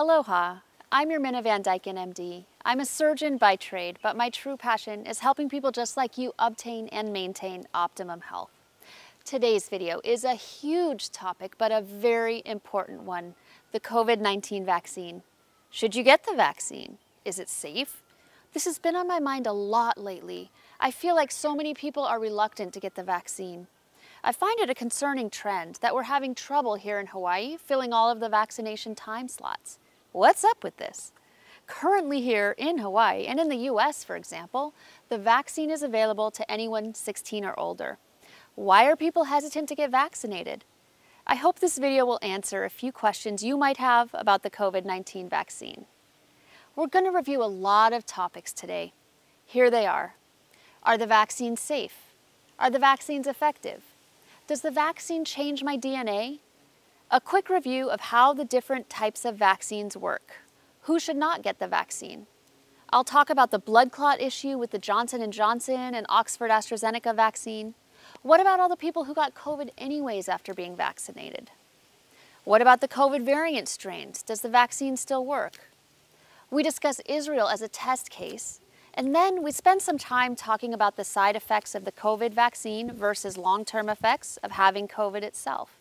Aloha, I'm Irminne Van Dyken, MD. I'm a surgeon by trade, but my true passion is helping people just like you obtain and maintain optimum health. Today's video is a huge topic, but a very important one, the COVID-19 vaccine. Should you get the vaccine? Is it safe? This has been on my mind a lot lately. I feel like so many people are reluctant to get the vaccine. I find it a concerning trend that we're having trouble here in Hawaii filling all of the vaccination time slots. What's up with this? Currently here in Hawaii and in the US, for example, the vaccine is available to anyone 16 or older. Why are people hesitant to get vaccinated? I hope this video will answer a few questions you might have about the COVID-19 vaccine. We're going to review a lot of topics today. Here they are. Are the vaccines safe? Are the vaccines effective? Does the vaccine change my DNA? A quick review of how the different types of vaccines work. Who should not get the vaccine? I'll talk about the blood clot issue with the Johnson & Johnson and Oxford AstraZeneca vaccine. What about all the people who got COVID anyways after being vaccinated? What about the COVID variant strains? Does the vaccine still work? We discuss Israel as a test case, and then we spend some time talking about the side effects of the COVID vaccine versus long-term effects of having COVID itself.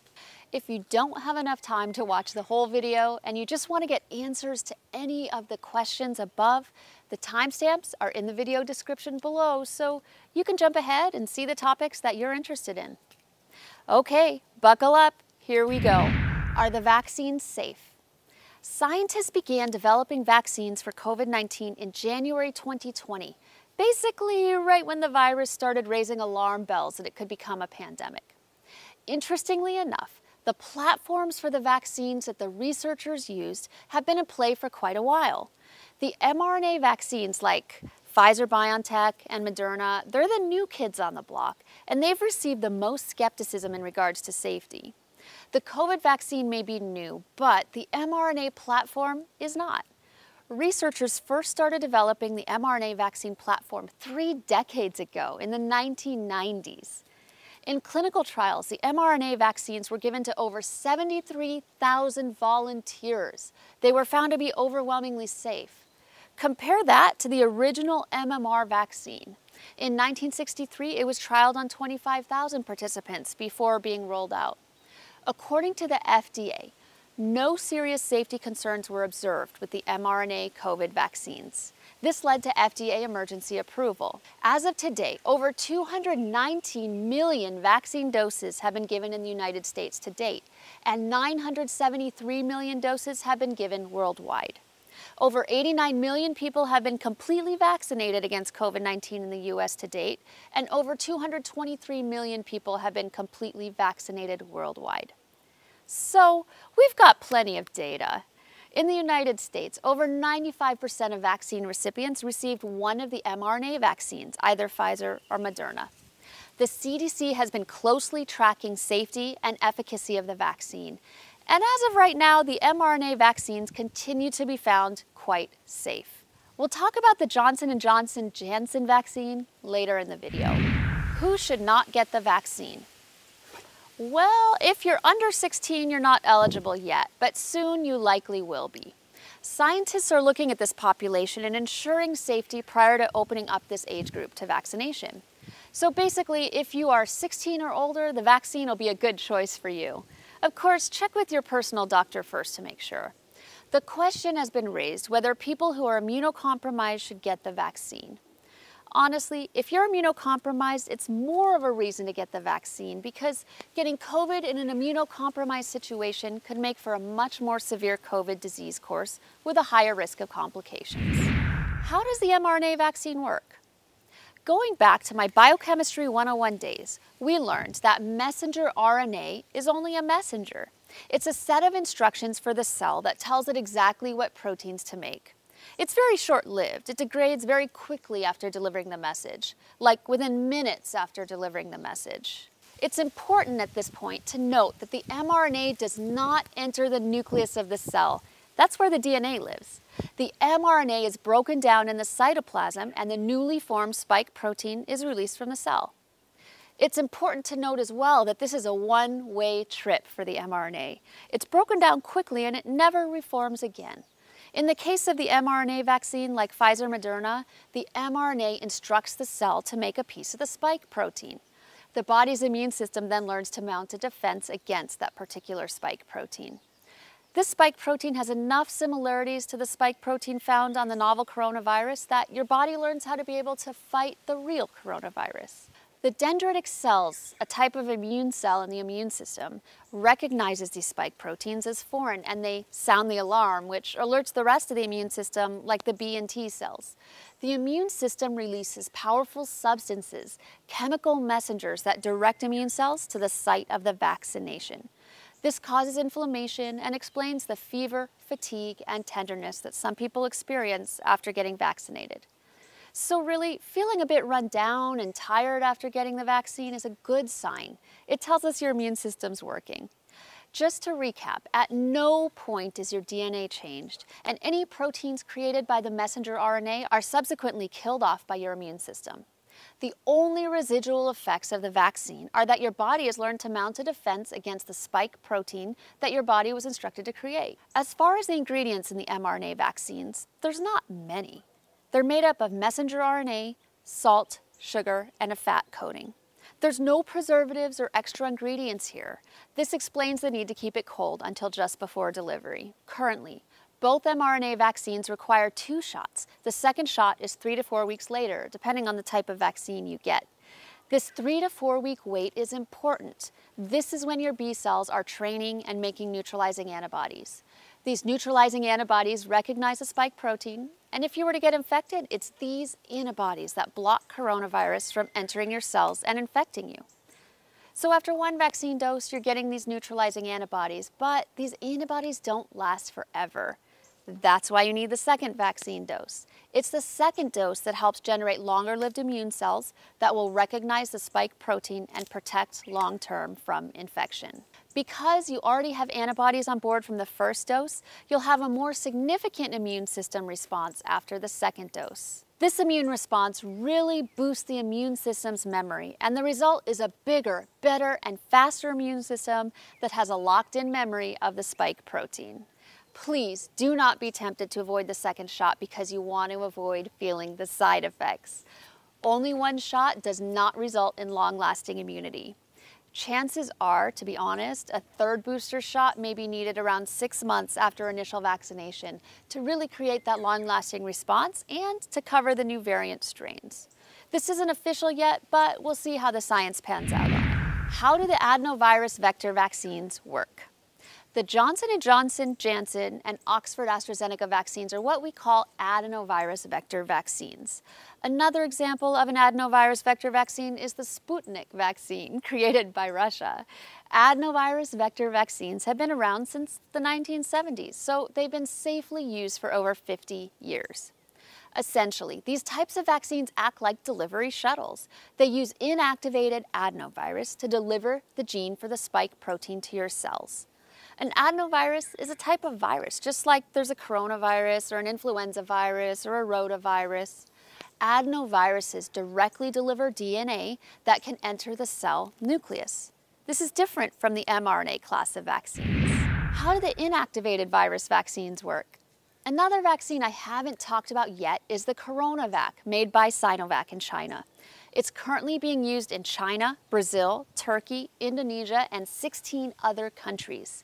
If you don't have enough time to watch the whole video and you just want to get answers to any of the questions above, the timestamps are in the video description below so you can jump ahead and see the topics that you're interested in. Okay, buckle up, here we go. Are the vaccines safe? Scientists began developing vaccines for COVID-19 in January 2020, basically right when the virus started raising alarm bells that it could become a pandemic. Interestingly enough, the platforms for the vaccines that the researchers used have been in play for quite a while. The mRNA vaccines like Pfizer BioNTech and Moderna, they're the new kids on the block, and they've received the most skepticism in regards to safety. The COVID vaccine may be new, but the mRNA platform is not. Researchers first started developing the mRNA vaccine platform three decades ago in the 1990s. In clinical trials, the mRNA vaccines were given to over 73,000 volunteers. They were found to be overwhelmingly safe. Compare that to the original MMR vaccine. In 1963, it was trialed on 25,000 participants before being rolled out. According to the FDA, no serious safety concerns were observed with the mRNA COVID vaccines. This led to FDA emergency approval. As of today, over 219 million vaccine doses have been given in the United States to date, and 973 million doses have been given worldwide. Over 89 million people have been completely vaccinated against COVID-19 in the U.S. to date, and over 223 million people have been completely vaccinated worldwide. So we've got plenty of data. In the United States, over 95% of vaccine recipients received one of the mRNA vaccines, either Pfizer or Moderna. The CDC has been closely tracking safety and efficacy of the vaccine. And as of right now, the mRNA vaccines continue to be found quite safe. We'll talk about the Johnson & Johnson Janssen vaccine later in the video. Who should not get the vaccine? Well, if you're under 16, you're not eligible yet, but soon you likely will be. Scientists are looking at this population and ensuring safety prior to opening up this age group to vaccination. So basically, if you are 16 or older, the vaccine will be a good choice for you. Of course, check with your personal doctor first to make sure. The question has been raised whether people who are immunocompromised should get the vaccine. Honestly, if you're immunocompromised, it's more of a reason to get the vaccine because getting COVID in an immunocompromised situation could make for a much more severe COVID disease course with a higher risk of complications. How does the mRNA vaccine work? Going back to my Biochemistry 101 days, we learned that messenger RNA is only a messenger. It's a set of instructions for the cell that tells it exactly what proteins to make. It's very short-lived. It degrades very quickly after delivering the message, like within minutes after delivering the message. It's important at this point to note that the mRNA does not enter the nucleus of the cell. That's where the DNA lives. The mRNA is broken down in the cytoplasm and the newly formed spike protein is released from the cell. It's important to note as well that this is a one-way trip for the mRNA. It's broken down quickly and it never reforms again. In the case of the mRNA vaccine like Pfizer Moderna, the mRNA instructs the cell to make a piece of the spike protein. The body's immune system then learns to mount a defense against that particular spike protein. This spike protein has enough similarities to the spike protein found on the novel coronavirus that your body learns how to be able to fight the real coronavirus. The dendritic cells, a type of immune cell in the immune system, recognizes these spike proteins as foreign and they sound the alarm, which alerts the rest of the immune system like the B and T cells. The immune system releases powerful substances, chemical messengers that direct immune cells to the site of the vaccination. This causes inflammation and explains the fever, fatigue, and tenderness that some people experience after getting vaccinated. So really, feeling a bit run down and tired after getting the vaccine is a good sign. It tells us your immune system's working. Just to recap, at no point is your DNA changed, and any proteins created by the messenger RNA are subsequently killed off by your immune system. The only residual effects of the vaccine are that your body has learned to mount a defense against the spike protein that your body was instructed to create. As far as the ingredients in the mRNA vaccines, there's not many. They're made up of messenger RNA, salt, sugar, and a fat coating. There's no preservatives or extra ingredients here. This explains the need to keep it cold until just before delivery. Currently, both mRNA vaccines require two shots. The second shot is three to four weeks later, depending on the type of vaccine you get. This three to four week wait is important. This is when your B cells are training and making neutralizing antibodies. These neutralizing antibodies recognize the spike protein, and if you were to get infected, it's these antibodies that block coronavirus from entering your cells and infecting you. So after one vaccine dose, you're getting these neutralizing antibodies, but these antibodies don't last forever. That's why you need the second vaccine dose. It's the second dose that helps generate longer-lived immune cells that will recognize the spike protein and protect long-term from infection. Because you already have antibodies on board from the first dose, you'll have a more significant immune system response after the second dose. This immune response really boosts the immune system's memory, and the result is a bigger, better, and faster immune system that has a locked-in memory of the spike protein. Please do not be tempted to avoid the second shot because you want to avoid feeling the side effects. Only one shot does not result in long-lasting immunity. Chances are, to be honest, a third booster shot may be needed around six months after initial vaccination to really create that long-lasting response and to cover the new variant strains. This isn't official yet, but we'll see how the science pans out. How do the adenovirus vector vaccines work? The Johnson & Johnson, Janssen, and Oxford AstraZeneca vaccines are what we call adenovirus vector vaccines. Another example of an adenovirus vector vaccine is the Sputnik vaccine created by Russia. Adenovirus vector vaccines have been around since the 1970s, so they've been safely used for over 50 years. Essentially, these types of vaccines act like delivery shuttles. They use inactivated adenovirus to deliver the gene for the spike protein to your cells. An adenovirus is a type of virus, just like there's a coronavirus or an influenza virus or a rotavirus. Adenoviruses directly deliver DNA that can enter the cell nucleus. This is different from the mRNA class of vaccines. How do the inactivated virus vaccines work? Another vaccine I haven't talked about yet is the CoronaVac, made by Sinovac in China. It's currently being used in China, Brazil, Turkey, Indonesia, and 16 other countries.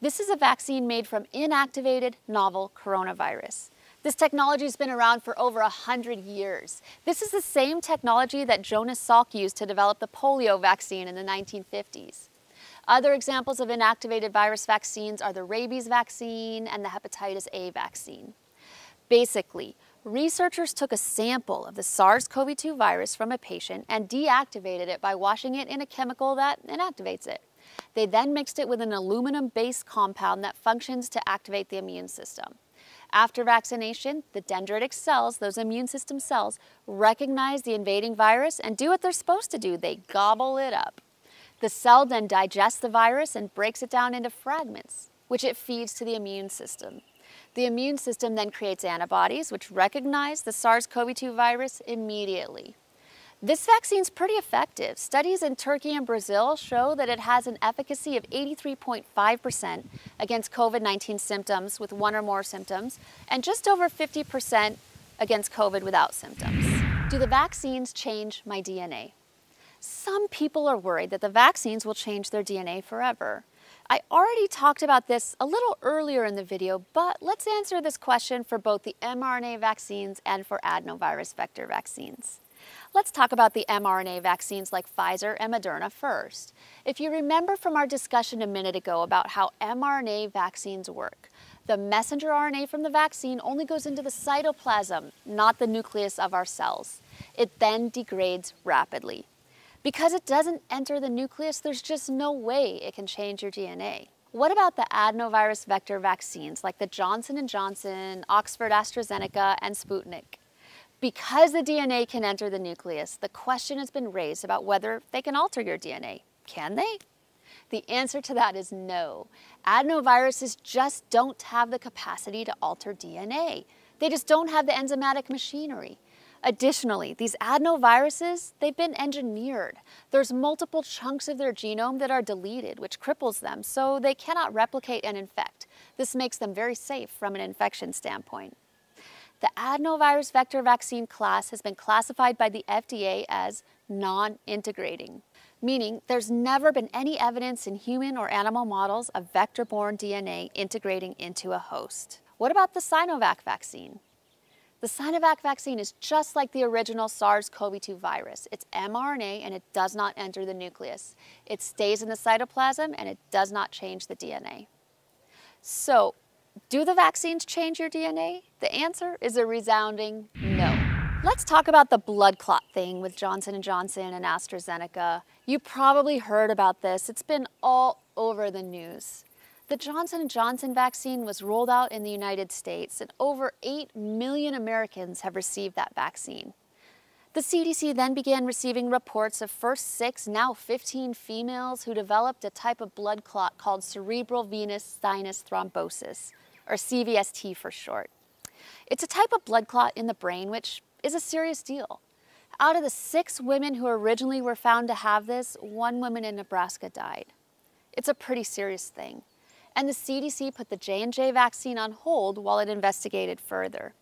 This is a vaccine made from inactivated novel coronavirus. This technology has been around for over 100 years. This is the same technology that Jonas Salk used to develop the polio vaccine in the 1950s. Other examples of inactivated virus vaccines are the rabies vaccine and the hepatitis A vaccine. Basically, Researchers took a sample of the SARS-CoV-2 virus from a patient and deactivated it by washing it in a chemical that inactivates it. They then mixed it with an aluminum-based compound that functions to activate the immune system. After vaccination, the dendritic cells, those immune system cells, recognize the invading virus and do what they're supposed to do. They gobble it up. The cell then digests the virus and breaks it down into fragments, which it feeds to the immune system. The immune system then creates antibodies which recognize the SARS-CoV-2 virus immediately. This vaccine is pretty effective. Studies in Turkey and Brazil show that it has an efficacy of 83.5% against COVID-19 symptoms with one or more symptoms, and just over 50% against COVID without symptoms. Do the vaccines change my DNA? Some people are worried that the vaccines will change their DNA forever. I already talked about this a little earlier in the video, but let's answer this question for both the mRNA vaccines and for adenovirus vector vaccines. Let's talk about the mRNA vaccines like Pfizer and Moderna first. If you remember from our discussion a minute ago about how mRNA vaccines work, the messenger RNA from the vaccine only goes into the cytoplasm, not the nucleus of our cells. It then degrades rapidly. Because it doesn't enter the nucleus, there's just no way it can change your DNA. What about the adenovirus vector vaccines like the Johnson & Johnson, Oxford AstraZeneca, and Sputnik? Because the DNA can enter the nucleus, the question has been raised about whether they can alter your DNA. Can they? The answer to that is no. Adenoviruses just don't have the capacity to alter DNA. They just don't have the enzymatic machinery. Additionally, these adenoviruses, they've been engineered. There's multiple chunks of their genome that are deleted, which cripples them, so they cannot replicate and infect. This makes them very safe from an infection standpoint. The adenovirus vector vaccine class has been classified by the FDA as non-integrating, meaning there's never been any evidence in human or animal models of vector-borne DNA integrating into a host. What about the Sinovac vaccine? The Sinovac vaccine is just like the original SARS-CoV-2 virus. It's mRNA and it does not enter the nucleus. It stays in the cytoplasm and it does not change the DNA. So do the vaccines change your DNA? The answer is a resounding no. Let's talk about the blood clot thing with Johnson & Johnson and AstraZeneca. You probably heard about this. It's been all over the news. The Johnson & Johnson vaccine was rolled out in the United States and over 8 million Americans have received that vaccine. The CDC then began receiving reports of first six, now 15 females who developed a type of blood clot called cerebral venous sinus thrombosis, or CVST for short. It's a type of blood clot in the brain, which is a serious deal. Out of the six women who originally were found to have this, one woman in Nebraska died. It's a pretty serious thing. And the CDC put the J&J vaccine on hold while it investigated further.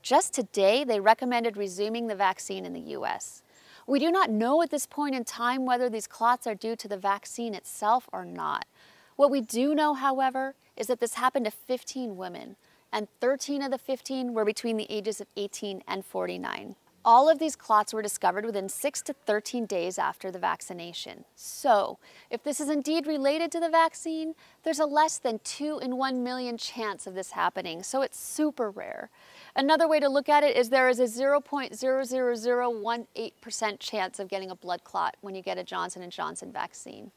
Just today, they recommended resuming the vaccine in the U.S. We do not know at this point in time whether these clots are due to the vaccine itself or not. What we do know, however, is that this happened to 15 women, and 13 of the 15 were between the ages of 18 and 49. All of these clots were discovered within 6 to 13 days after the vaccination. So, if this is indeed related to the vaccine, there's a less than 2 in 1 million chance of this happening, so it's super rare. Another way to look at it is there is a 0.00018% chance of getting a blood clot when you get a Johnson & Johnson vaccine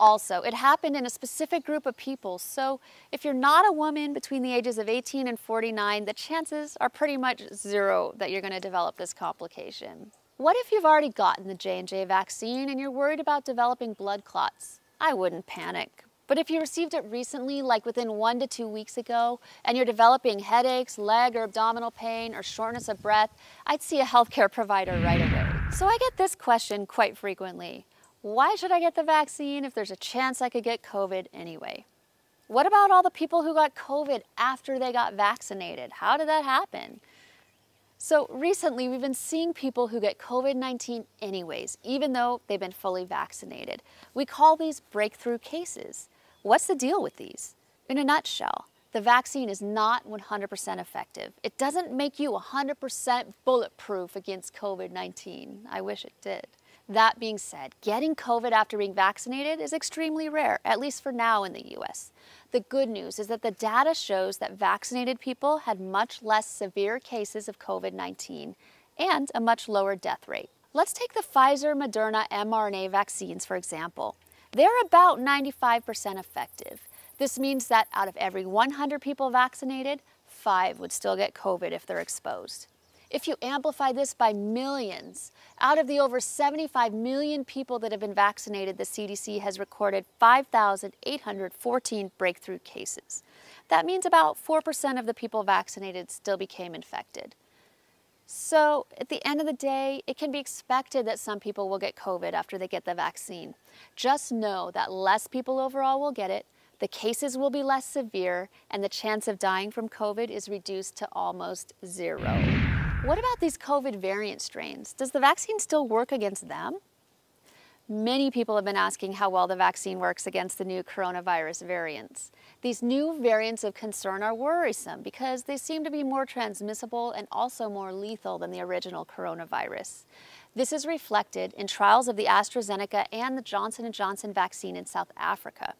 also. It happened in a specific group of people, so if you're not a woman between the ages of 18 and 49, the chances are pretty much zero that you're going to develop this complication. What if you've already gotten the J&J vaccine and you're worried about developing blood clots? I wouldn't panic. But if you received it recently, like within one to two weeks ago, and you're developing headaches, leg or abdominal pain, or shortness of breath, I'd see a healthcare provider right away. So I get this question quite frequently. Why should I get the vaccine if there's a chance I could get COVID anyway? What about all the people who got COVID after they got vaccinated? How did that happen? So recently, we've been seeing people who get COVID-19 anyways, even though they've been fully vaccinated. We call these breakthrough cases. What's the deal with these? In a nutshell, the vaccine is not 100% effective. It doesn't make you 100% bulletproof against COVID-19. I wish it did. That being said, getting COVID after being vaccinated is extremely rare, at least for now in the US. The good news is that the data shows that vaccinated people had much less severe cases of COVID-19 and a much lower death rate. Let's take the Pfizer Moderna mRNA vaccines, for example. They're about 95% effective. This means that out of every 100 people vaccinated, five would still get COVID if they're exposed. If you amplify this by millions, out of the over 75 million people that have been vaccinated, the CDC has recorded 5,814 breakthrough cases. That means about 4% of the people vaccinated still became infected. So at the end of the day, it can be expected that some people will get COVID after they get the vaccine. Just know that less people overall will get it, the cases will be less severe, and the chance of dying from COVID is reduced to almost zero. What about these COVID variant strains? Does the vaccine still work against them? Many people have been asking how well the vaccine works against the new coronavirus variants. These new variants of concern are worrisome because they seem to be more transmissible and also more lethal than the original coronavirus. This is reflected in trials of the AstraZeneca and the Johnson & Johnson vaccine in South Africa.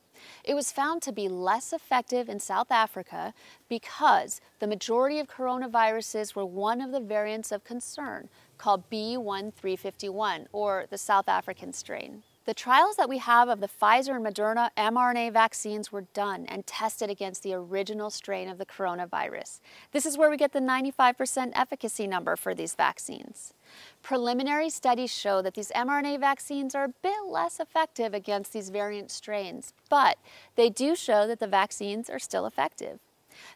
It was found to be less effective in South Africa because the majority of coronaviruses were one of the variants of concern, called B1351, or the South African strain. The trials that we have of the Pfizer and Moderna mRNA vaccines were done and tested against the original strain of the coronavirus. This is where we get the 95% efficacy number for these vaccines. Preliminary studies show that these mRNA vaccines are a bit less effective against these variant strains, but they do show that the vaccines are still effective.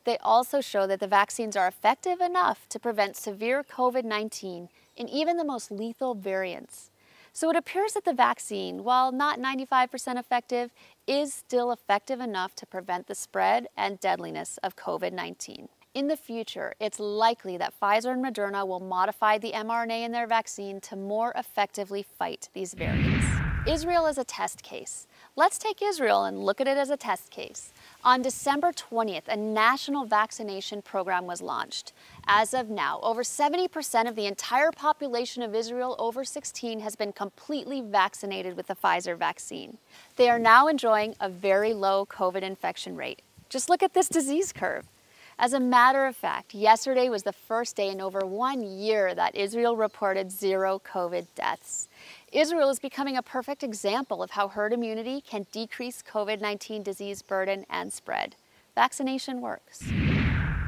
They also show that the vaccines are effective enough to prevent severe COVID-19 in even the most lethal variants. So it appears that the vaccine, while not 95% effective, is still effective enough to prevent the spread and deadliness of COVID-19. In the future, it's likely that Pfizer and Moderna will modify the mRNA in their vaccine to more effectively fight these variants. Israel is a test case. Let's take Israel and look at it as a test case. On December 20th, a national vaccination program was launched. As of now, over 70% of the entire population of Israel over 16 has been completely vaccinated with the Pfizer vaccine. They are now enjoying a very low COVID infection rate. Just look at this disease curve. As a matter of fact, yesterday was the first day in over one year that Israel reported zero COVID deaths. Israel is becoming a perfect example of how herd immunity can decrease COVID-19 disease burden and spread. Vaccination works.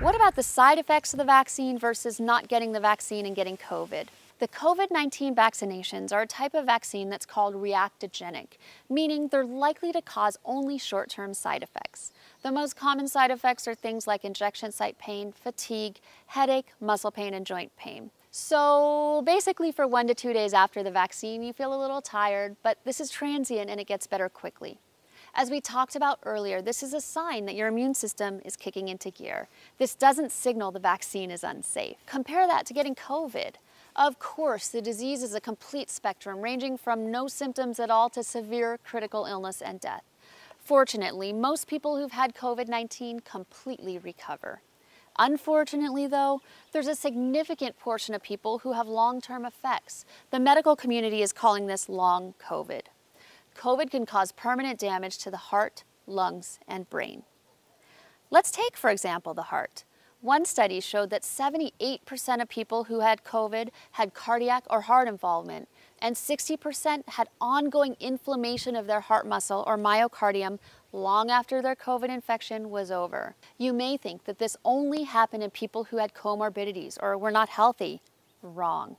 What about the side effects of the vaccine versus not getting the vaccine and getting COVID? The COVID-19 vaccinations are a type of vaccine that's called reactogenic, meaning they're likely to cause only short-term side effects. The most common side effects are things like injection site pain, fatigue, headache, muscle pain, and joint pain. So basically for one to two days after the vaccine, you feel a little tired, but this is transient and it gets better quickly. As we talked about earlier, this is a sign that your immune system is kicking into gear. This doesn't signal the vaccine is unsafe. Compare that to getting COVID. Of course, the disease is a complete spectrum, ranging from no symptoms at all to severe critical illness and death. Fortunately, most people who've had COVID-19 completely recover. Unfortunately, though, there's a significant portion of people who have long-term effects. The medical community is calling this long COVID. COVID can cause permanent damage to the heart, lungs, and brain. Let's take, for example, the heart. One study showed that 78% of people who had COVID had cardiac or heart involvement, and 60% had ongoing inflammation of their heart muscle or myocardium long after their COVID infection was over. You may think that this only happened in people who had comorbidities or were not healthy. Wrong.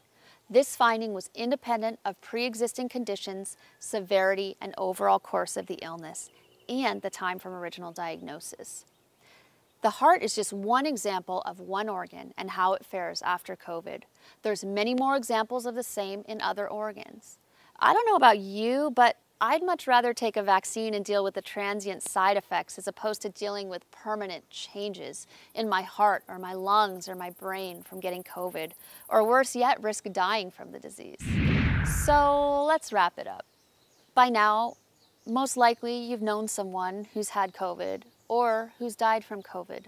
This finding was independent of pre-existing conditions, severity, and overall course of the illness, and the time from original diagnosis. The heart is just one example of one organ and how it fares after COVID. There's many more examples of the same in other organs. I don't know about you, but I'd much rather take a vaccine and deal with the transient side effects as opposed to dealing with permanent changes in my heart or my lungs or my brain from getting COVID, or worse yet, risk dying from the disease. So let's wrap it up. By now, most likely you've known someone who's had COVID or who's died from COVID.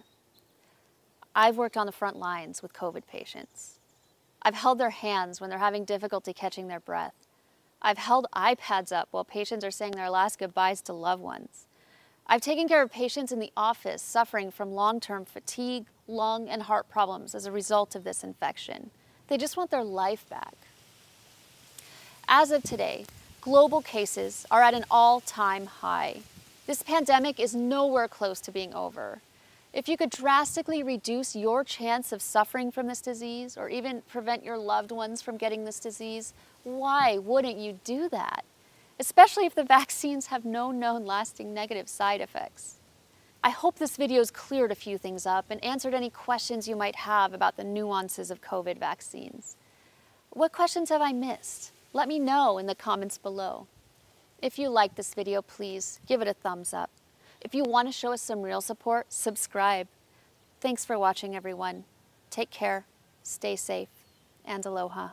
I've worked on the front lines with COVID patients. I've held their hands when they're having difficulty catching their breath. I've held iPads up while patients are saying their last goodbyes to loved ones. I've taken care of patients in the office suffering from long-term fatigue, lung, and heart problems as a result of this infection. They just want their life back. As of today, global cases are at an all-time high. This pandemic is nowhere close to being over. If you could drastically reduce your chance of suffering from this disease or even prevent your loved ones from getting this disease, why wouldn't you do that? Especially if the vaccines have no known lasting negative side effects. I hope this video has cleared a few things up and answered any questions you might have about the nuances of COVID vaccines. What questions have I missed? Let me know in the comments below. If you like this video, please give it a thumbs up. If you want to show us some real support, subscribe. Thanks for watching, everyone. Take care, stay safe, and aloha.